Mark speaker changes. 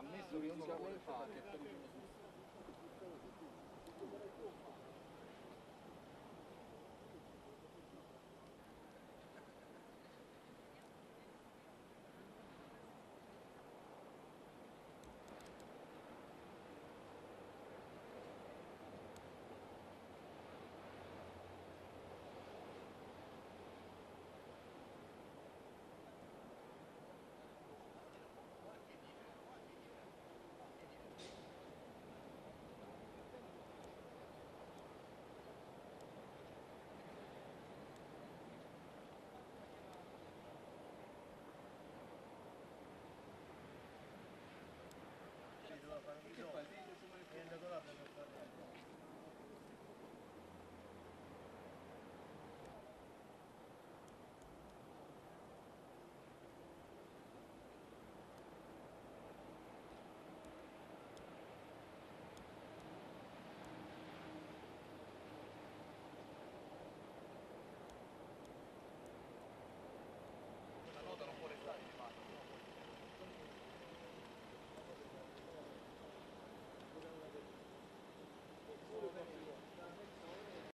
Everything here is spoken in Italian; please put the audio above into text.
Speaker 1: ammesso che non si vuole fare.